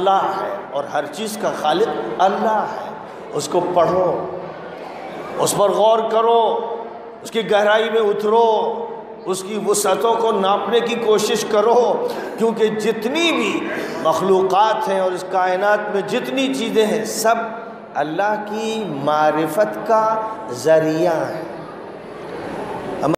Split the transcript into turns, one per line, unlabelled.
अल्लाह है और हर चीज़ का खालिद अल्लाह है। उसको पढ़ो, उस पर गौर करो, उसकी गहराई में उतरो, उसकी वसतों को नापने की कोशिश करो, क्योंकि जितनी भी मखलूक़ात हैं और इस कायनात में जितनी चीज़ें हैं, सब अल्लाह की मारफत का ज़रिया है।